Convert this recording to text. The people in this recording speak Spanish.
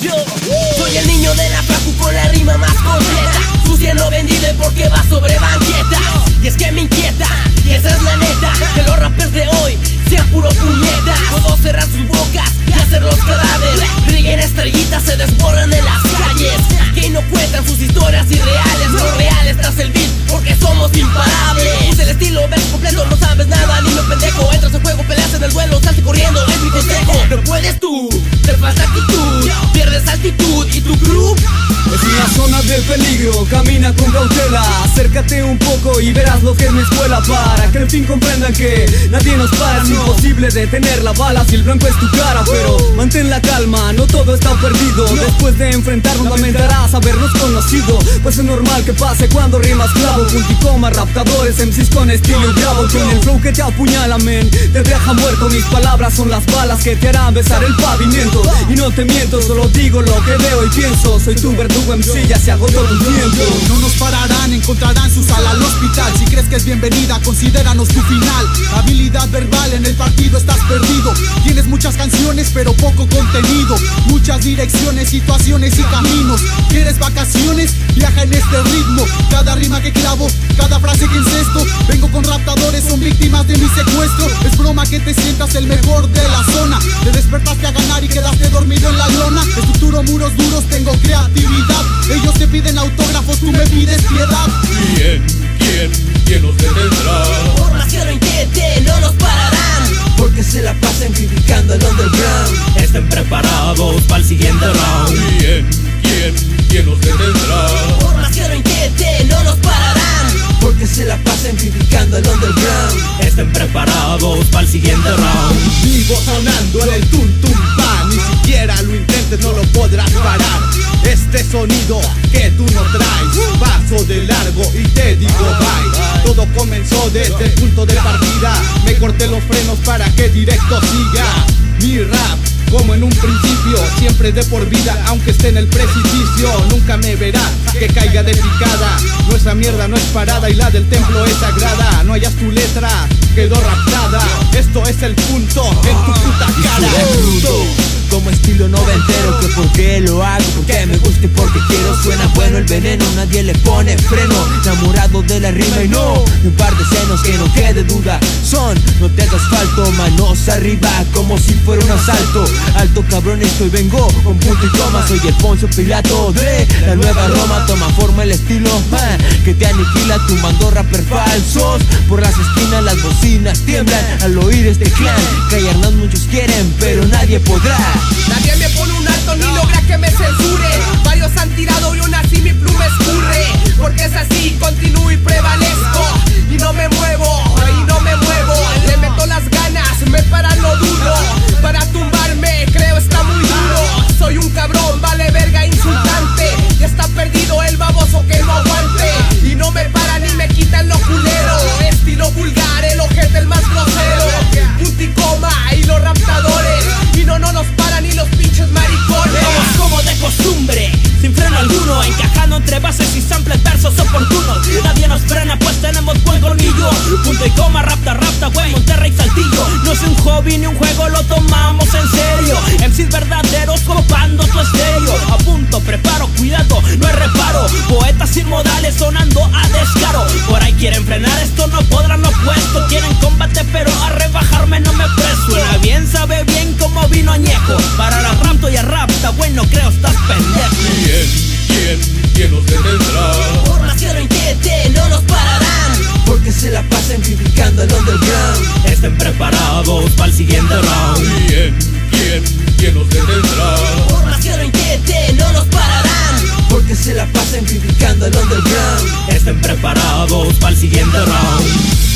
Yo soy el niño de la facu con la rima más completa. Sucia no vendida porque va sobre banqueta. Y es que me inquieta, y esa es la neta. Que los rappers de hoy sean puro puñetas Puedo cerrar sus bocas y hacerlos cadáveres. Brillen estrellitas, se desbordan en las calles. Que no cuentan sus historias irreales No reales. Tras el Puedes tú, te falta actitud Pierdes altitud y tu crew. Es una zona del peligro, camina con cautela Acércate un poco y verás lo que es mi escuela Para que al fin comprendan que nadie nos para. Es imposible detener la bala si el blanco es tu cara Pero mantén la calma, no todo está perdido. Después de enfrentarnos lamentarás habernos conocido. Pues es normal que pase cuando rimas clavo. Punto y coma, raptadores, MCs con estilo bravo. Con el flow que te apuñala, men, te deja muerto. Mis palabras son las balas que te harán besar el pavimento. Y no te miento, solo digo lo que veo y pienso. Soy tu verdugo MC, ya se agotó tu tiempo. No nos pararán, encontrarán su sala al hospital. Si crees que es bienvenida, considéranos tu final. Habilidad verbal, en el partido estás perdido. Tienes muchas canciones pero poco contenido. Muchas direcciones, situaciones y caminos. ¿Quieres vacaciones? Viaja en este ritmo. Cada rima que clavo, cada frase que incesto. Vengo con raptadores, son víctimas de mi secuestro. Es broma que te sientas el mejor de la zona. Te despertaste a ganar y quedaste dormido en la lona. Estructuro muros duros, tengo creatividad. Ellos te piden autógrafos, tú me pides piedad ¿Quién, quién, quién nos detendrá? Por más que lo intente, no nos pararán. Porque se la pasan criticando al underground. Estén preparados para el siguiente round. ¿Quién, quién, quién nos detendrá? Por más que lo intente, no nos pararán. Porque se la pasan criticando al underground. Estén preparados para el siguiente round. Vivo sonando en el tum tum pa. Ni siquiera lo intentes, no lo podrás parar. Este sonido que tú no traes Paso de largo y te digo bye Todo comenzó desde el punto de partida Me corté los frenos para que directo siga Mi rap como en un principio, siempre de por vida, aunque esté en el precipicio, nunca me verá que caiga de picada. Nuestra mierda no es parada y la del templo es sagrada. No hayas tu letra, quedó raptada. Esto es el punto en tu puta cara. Como estilo noventero Que por qué lo hago, porque me gusta y porque Suena bueno el veneno, nadie le pone freno. Enamorado de la rima y no Un par de senos que no quede duda. Son, no te hagas falto, manos arriba Como si fuera un asalto. Alto cabrón estoy, vengo con punto y coma Soy el Poncio Pilato de la nueva Roma. Toma forma el estilo ah, que te aniquila Tumbando rapper falsos. Por las esquinas las bocinas tiemblan Al oír este clan. Callarnos muchos quieren, pero nadie podrá así, continúo y prevalezco no podrán lo puesto Quieren combate pero a rebajarme no me presto Suena bien, sabe bien como vino añejo Para la rapto y a rapta, bueno creo estás pendejo ¿Quién, quién, quién nos detendrá? Por más que lo intente, no nos pararán Porque se la pasan criticando al underground Estén preparados para el siguiente round ¿Quién, quién, quién nos detendrá? Por más que lo Se la pasan criticando al underground Estén preparados para el siguiente round